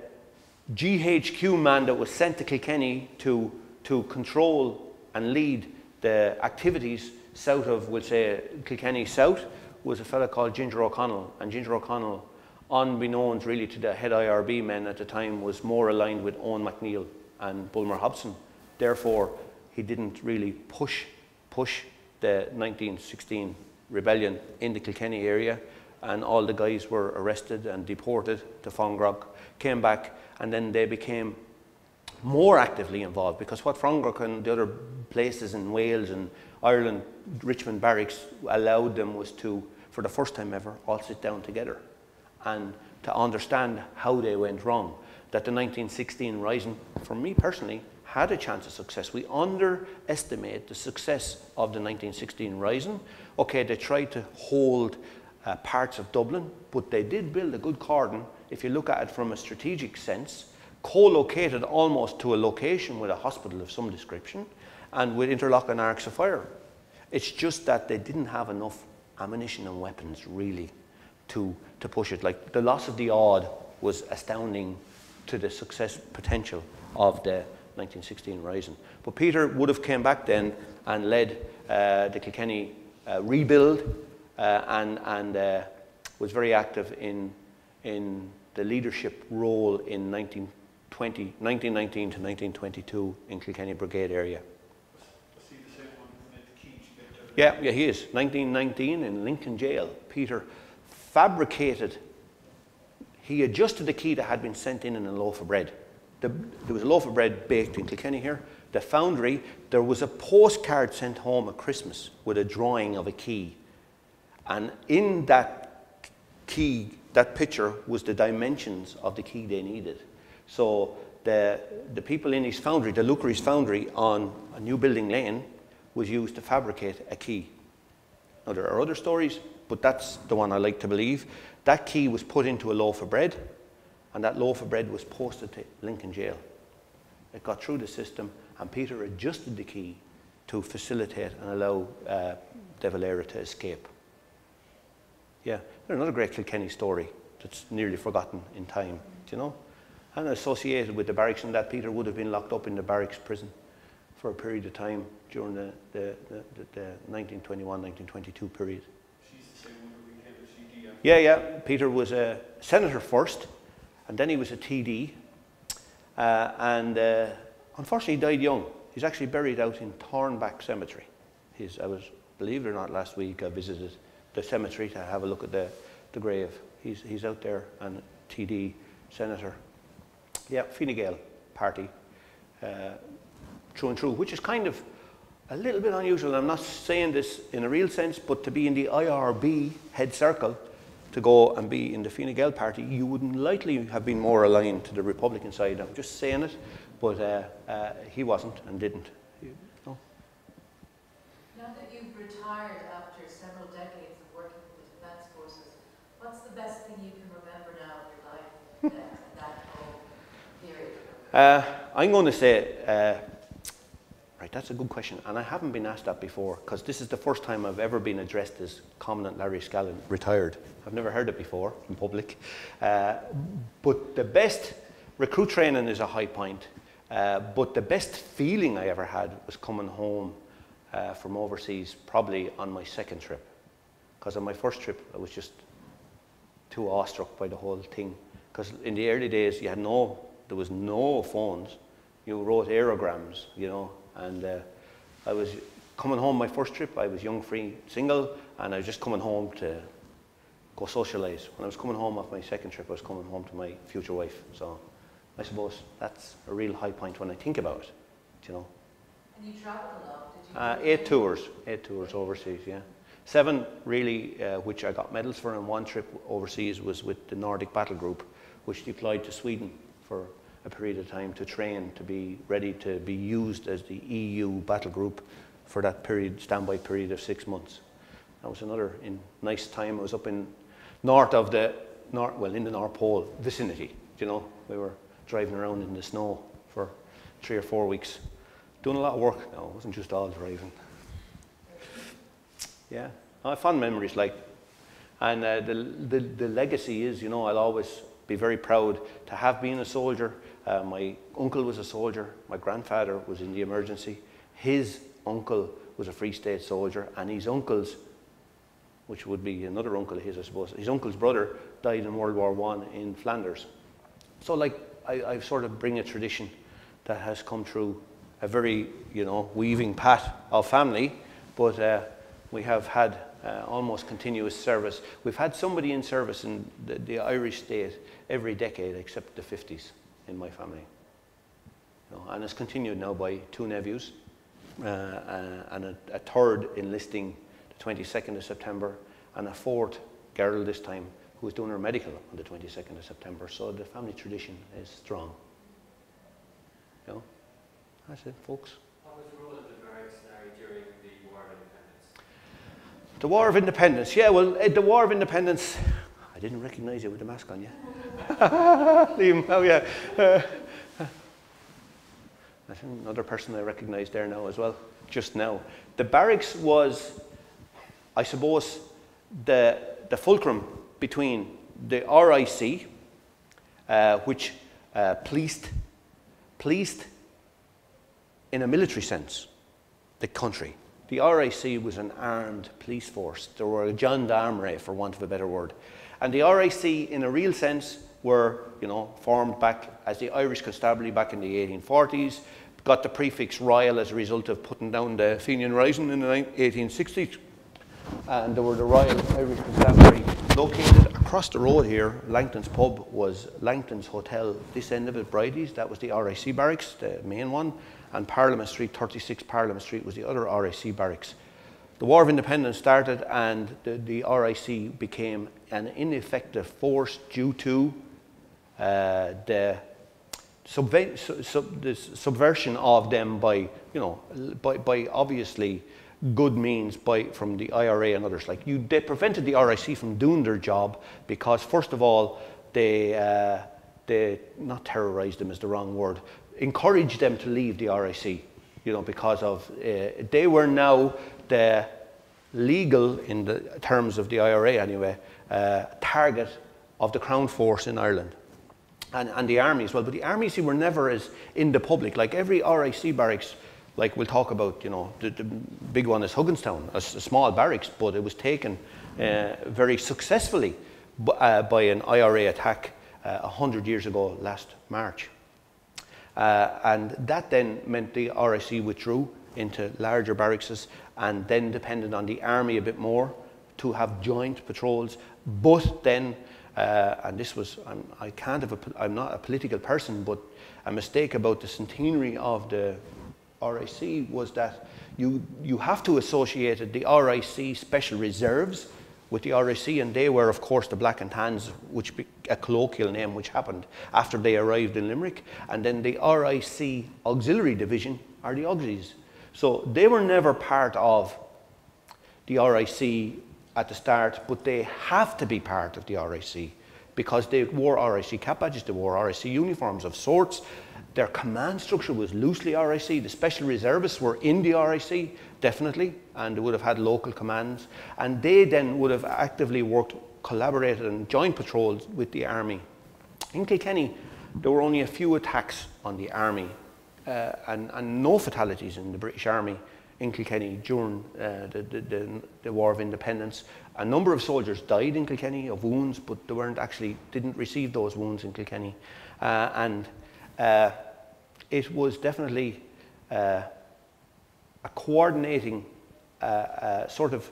[SPEAKER 2] GHQ man that was sent to Kilkenny to, to control and lead the activities south of, we'll say, Kilkenny South was a fellow called Ginger O'Connell. And Ginger O'Connell unbeknownst really to the head IRB men at the time, was more aligned with Eoin MacNeill and Bulmer Hobson. Therefore, he didn't really push, push the 1916 rebellion in the Kilkenny area, and all the guys were arrested and deported to Frongoch, came back, and then they became more actively involved because what Frongoch and the other places in Wales and Ireland, Richmond barracks allowed them was to, for the first time ever, all sit down together and to understand how they went wrong. That the 1916 Rising, for me personally, had a chance of success. We underestimate the success of the 1916 Rising. Okay, they tried to hold uh, parts of Dublin, but they did build a good cordon, if you look at it from a strategic sense, co-located almost to a location with a hospital of some description, and with interlocking arcs of fire. It's just that they didn't have enough ammunition and weapons, really, to, to push it. Like the loss of the odd was astounding to the success potential of the 1916 Rising. But Peter would have came back then and led uh, the Kilkenny uh, rebuild and, and uh, was very active in, in the leadership role in 1920, 1919 to 1922 in Kilkenny Brigade area. Yeah, yeah, he is. 1919 in Lincoln Jail. Peter fabricated, he adjusted the key that had been sent in in a loaf of bread. The, there was a loaf of bread baked in Kilkenny here. The foundry, there was a postcard sent home at Christmas with a drawing of a key. And in that key, that picture was the dimensions of the key they needed. So the, the people in his foundry, the Lucre's foundry on a new building lane, was used to fabricate a key. Now, there are other stories, but that's the one I like to believe. That key was put into a loaf of bread, and that loaf of bread was posted to Lincoln Jail. It got through the system, and Peter adjusted the key to facilitate and allow uh, De Valera to escape. Yeah, another great Kilkenny story that's nearly forgotten in time, do you know? And associated with the barracks, and that Peter would have been locked up in the barracks prison for a period of time during the, the, the, the 1921 1922 period. Yeah, yeah. Peter was a senator first, and then he was a TD. Uh, and uh, unfortunately, he died young. He's actually buried out in Thornback Cemetery. He's, I was, believe it or not, last week I visited the cemetery to have a look at the, the grave. He's, he's out there and TD, senator. Yeah, Fine Gael party, uh, true and true, which is kind of a little bit unusual. I'm not saying this in a real sense, but to be in the IRB head circle to go and be in the Fine Gael party, you wouldn't likely have been more aligned to the Republican side. I'm just saying it, but uh, uh, he wasn't and didn't.
[SPEAKER 4] no? Now that you've retired after several decades of working with the defence forces, what's the best thing you can remember now of your life that, that whole period?
[SPEAKER 2] Uh, I'm going to say uh, Right, that's a good question. And I haven't been asked that before because this is the first time I've ever been addressed as Commandant Larry Scallan, retired. I've never heard it before in public. Uh, but the best recruit training is a high point. Uh, but the best feeling I ever had was coming home uh, from overseas, probably on my second trip. Because on my first trip, I was just too awestruck by the whole thing. Because in the early days, you had no, there was no phones. You wrote aerograms, you know, and uh, I was coming home my first trip. I was young, free, single, and I was just coming home to go socialise. When I was coming home off my second trip, I was coming home to my future wife. So I suppose that's a real high point when I think about it, you know.
[SPEAKER 4] And you traveled a lot, did you?
[SPEAKER 2] Uh, eight tours, eight tours overseas, yeah. Seven really, uh, which I got medals for, and one trip overseas was with the Nordic Battle Group, which deployed to Sweden for a period of time to train to be ready to be used as the EU battle group for that period, standby period of six months. That was another in, nice time. I was up in north of the, north, well, in the North Pole vicinity, you know. We were driving around in the snow for three or four weeks doing a lot of work. No, it wasn't just all driving. Yeah, I have fond memories like, and uh, the, the the legacy is, you know, I'll always be very proud to have been a soldier. Uh, my uncle was a soldier. My grandfather was in the emergency. His uncle was a Free State soldier, and his uncle's, which would be another uncle of his, I suppose, his uncle's brother died in World War One in Flanders. So, like, I, I sort of bring a tradition that has come through a very, you know, weaving path of family, but uh, we have had uh, almost continuous service. We've had somebody in service in the, the Irish state every decade except the 50s in my family. You know, and it's continued now by two nephews uh, uh, and a, a third enlisting the 22nd of September and a fourth girl this time who is doing her medical on the 22nd of September. So the family tradition is strong. You know, that's it, folks.
[SPEAKER 5] What was the role of the barracks during the War of Independence?
[SPEAKER 2] The War of Independence. Yeah, well, the War of Independence. I didn't recognise you with the mask on you. (laughs) Liam, oh yeah. Uh, that's another person I recognise there now as well, just now. The barracks was, I suppose, the, the fulcrum between the RIC, uh, which uh, policed, policed in a military sense the country. The RIC was an armed police force. They were a gendarmerie, for want of a better word. And the RIC, in a real sense, were you know, formed back as the Irish Constabulary back in the 1840s, got the prefix Royal as a result of putting down the Fenian Rising in the 1860s. And they were the Royal Irish Constabulary. Located across the road here, Langton's pub was Langton's Hotel. This end of it, Bridie's, that was the RIC barracks, the main one. And Parliament Street, 36 Parliament Street, was the other RIC barracks. The War of Independence started, and the, the RIC became an ineffective force due to uh, the, subve- su- sub- the subversion of them by, you know, by, by obviously good means by, from the IRA and others. Like you, they prevented the RIC from doing their job because, first of all, they, uh, they not terrorised them is the wrong word, encouraged them to leave the RIC. You know, because of uh, they were now the legal, in the terms of the IRA anyway, uh, target of the Crown Force in Ireland and, and the army as well. But the armies who were never as in the public. Like every RIC barracks, like we'll talk about, you know, the, the big one is Hugginstown, a, small barracks, but it was taken uh, very successfully b- uh, by an IRA attack uh, 100 years ago last March. Uh, and that then meant the RIC withdrew into larger barracks and then depended on the army a bit more to have joint patrols. But then, uh, and this was, I'm, I can't have a, I'm not a political person, but a mistake about the centenary of the RIC was that you, you have to associate the RIC special reserves with the RIC, and they were, of course, the Black and Tans, which be a colloquial name which happened after they arrived in Limerick, and then the RIC Auxiliary Division are the Auxies. So they were never part of the RIC at the start, but they have to be part of the RIC because they wore RIC cap badges, they wore RIC uniforms of sorts. Their command structure was loosely RIC. The special reservists were in the RIC, definitely, and they would have had local commands. And they then would have actively worked, collaborated, and joint patrols with the army. In Kilkenny, there were only a few attacks on the army uh, and, and no fatalities in the British Army in Kilkenny during uh, the, the, the, War of Independence. A number of soldiers died in Kilkenny of wounds, but they weren't actually didn't receive those wounds in Kilkenny, uh, and uh, it was definitely uh, a coordinating sort of.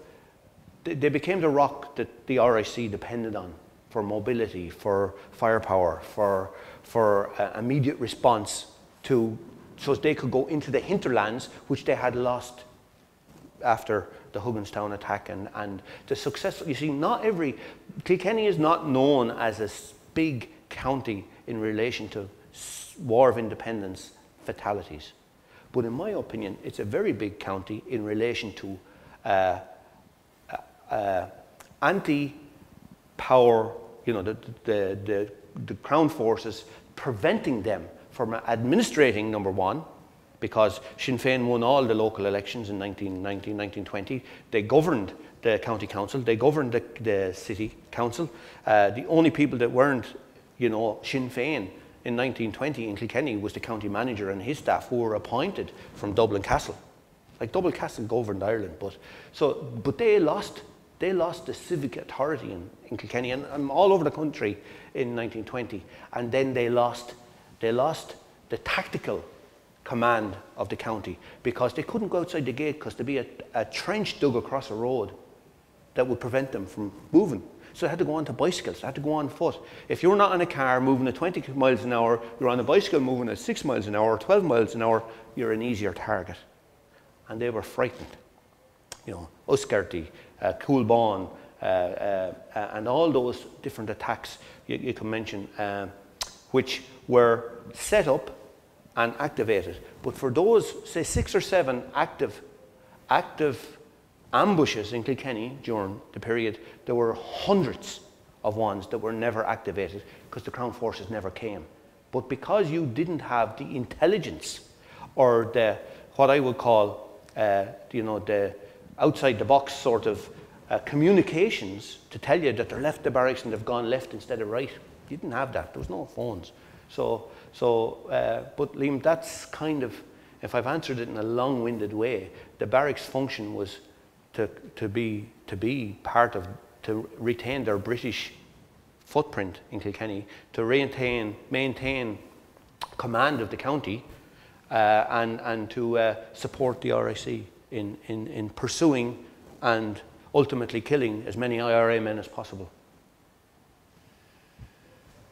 [SPEAKER 2] They they became the rock that the RIC depended on for mobility, for firepower, for for uh, immediate response to, so they could go into the hinterlands which they had lost after the Hugginstown attack and, and the successful, you see, not every, Kilkenny is not known as a big county in relation to War of Independence fatalities. But in my opinion, it's a very big county in relation to uh, uh, anti-power, you know, the, the, the, the crown forces preventing them from administrating, number one, because Sinn Féin won all the local elections in 1919, 1920. They governed the county council, they governed the, the city council. Uh, the only people that weren't, you know, Sinn Féin in 1920 in Kilkenny was the county manager and his staff who were appointed from Dublin Castle. Like Dublin Castle governed Ireland, but so but they lost they lost the civic authority in, in Kilkenny and, and all over the country in 1920, and then they lost they lost the tactical command of the county because they couldn't go outside the gate because there'd be a, a trench dug across a road that would prevent them from moving. So they had to go on to bicycles, they had to go on foot. If you're not in a car moving at 20 miles an hour, you're on a bicycle moving at 6 miles an hour 12 miles an hour, you're an easier target. And they were frightened. You know, Uskerty, uh, uh, uh, uh, and all those different attacks you, you can mention, um, which were set up and activated. But for those, say, six or seven active, active ambushes in Kilkenny during the period, there were hundreds of ones that were never activated because the Crown Forces never came. But because you didn't have the intelligence or the what I would call, uh, you know, the outside the box sort of uh, communications to tell you that they're left the barracks and they've gone left instead of right. You didn't have that. There was no phones. So, so uh, but Liam, that's kind of, if I've answered it in a long-winded way, the barracks function was to, to, be, to be part of, to retain their British footprint in Kilkenny, to maintain, maintain command of the county, uh, and, and to uh, support the RIC in, in, in pursuing and ultimately killing as many IRA men as possible.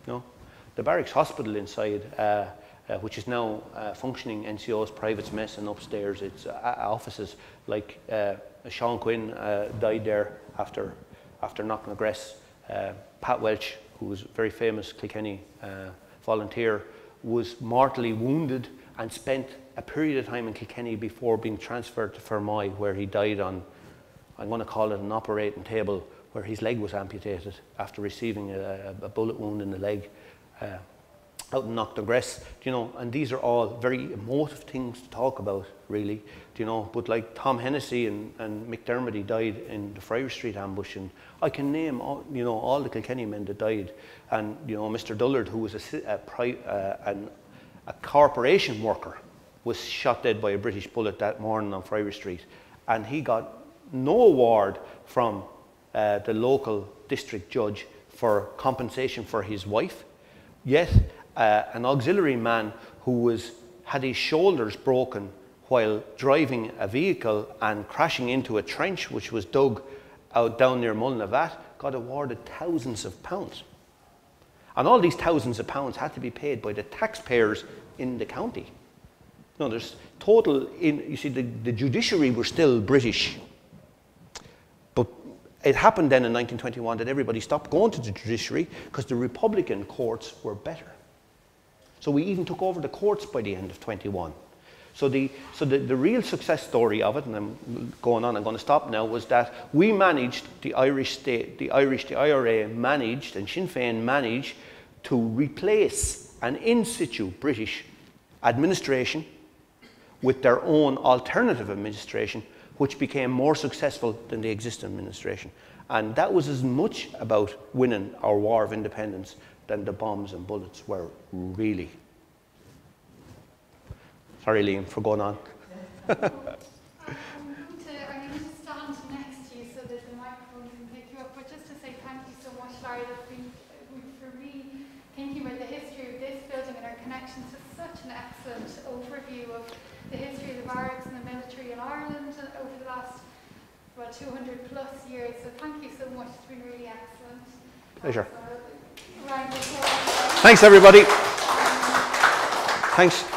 [SPEAKER 2] No? The barracks hospital inside, uh, uh, which is now uh, functioning NCO's private mess and upstairs, it's uh, offices like uh, Sean Quinn uh, died there after, after Knocknagress. Uh, Pat Welch, who was a very famous Kilkenny uh, volunteer, was mortally wounded and spent a period of time in Kilkenny before being transferred to Fermoy, where he died on, I'm going to call it an operating table, where his leg was amputated after receiving a, a bullet wound in the leg. Uh, out in Knocknagress, you know, and these are all very emotive things to talk about, really, do you know. But like Tom Hennessy and, and Mick Dermody died in the Friar Street ambush, and I can name, all, you know, all the Kilkenny men that died, and you know, Mr. Dullard, who was a, a, pri- uh, a corporation worker, was shot dead by a British bullet that morning on Friar Street, and he got no award from uh, the local district judge for compensation for his wife. Yet, uh, an auxiliary man who was, had his shoulders broken while driving a vehicle and crashing into a trench which was dug out down near Mullinavat got awarded thousands of pounds. And all these thousands of pounds had to be paid by the taxpayers in the county. No, there's total, in, you see, the, the judiciary were still British. It happened then in 1921 that everybody stopped going to the judiciary because the Republican courts were better. So we even took over the courts by the end of 21. So the, so the, the real success story of it, and I'm going on, I'm going to stop now, was that we managed, the Irish state, the Irish, the IRA managed, and Sinn Féin managed to replace an in situ British administration with their own alternative administration, which became more successful than the existing administration. And that was as much about winning our war of independence than the bombs and bullets were really. Sorry, Liam, for going on.
[SPEAKER 6] Thank you for the history of this building and our connection to such an excellent overview of the history of the barracks and the military in Ireland over the last, well, 200 plus years. So thank you so much. It's been really excellent.
[SPEAKER 1] Pleasure. Thanks, everybody. Thanks.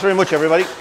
[SPEAKER 1] Thanks very much, everybody.